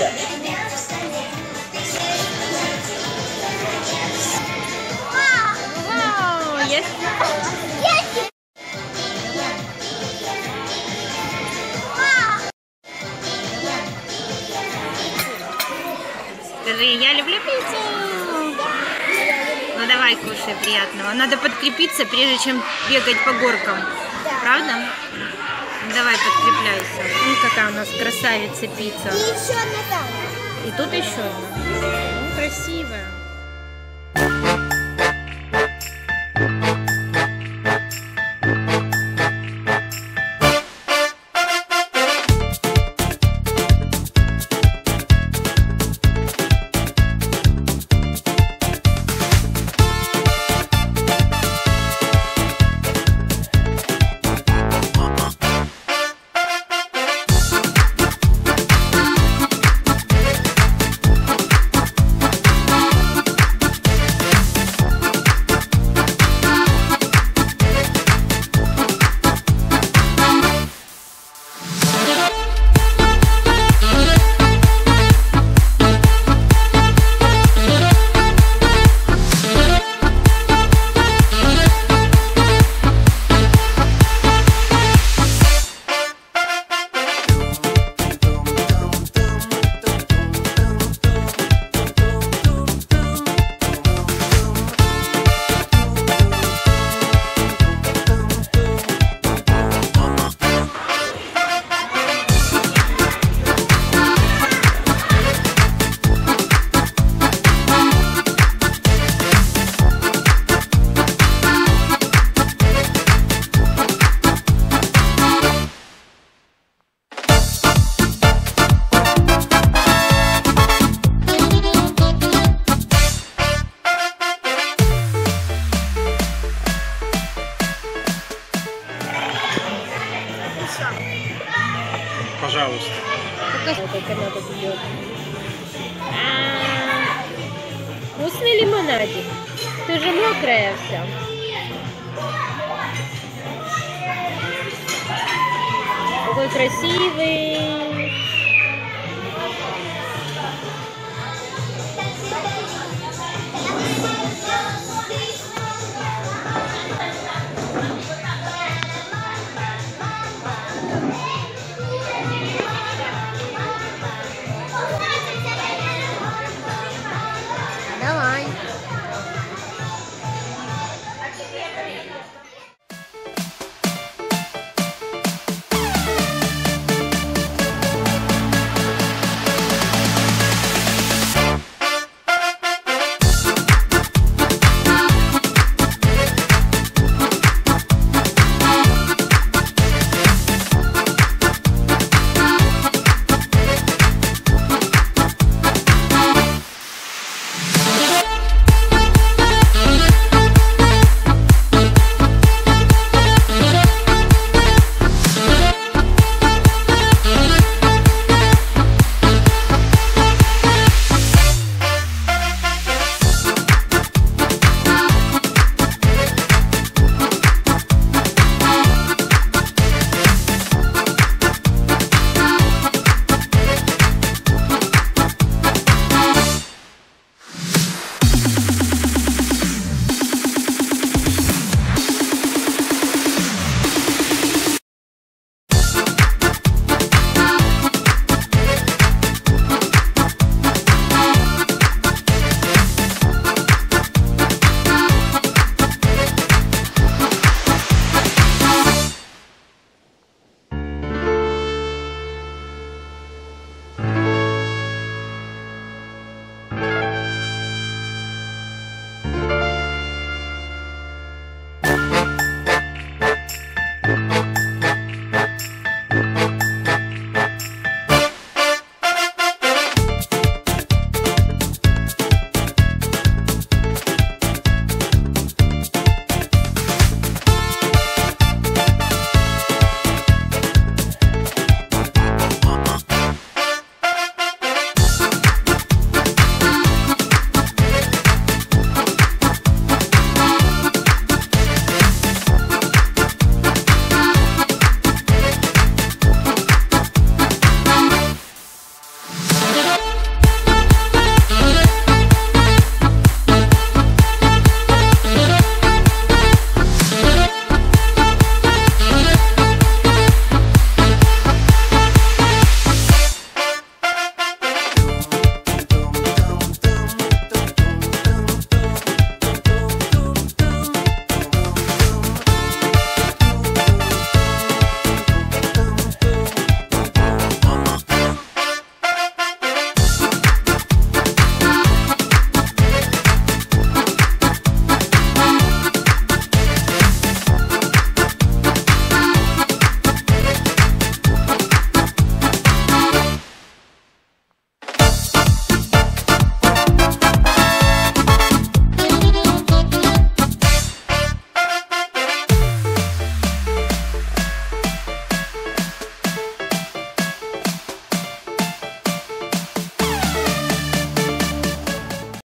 Вау, есть? Скажи, я люблю пиццу. Ну давай, кушай, приятного. Надо подкрепиться, прежде чем бегать по горкам. Да. Правда? Давай, подкрепляйся. Ну, какая у нас красавица пицца. И еще одна там. И тут еще одна. Ну, красивая. Вкусный лимонадик. Ты же мокрая вся. Какой красивый.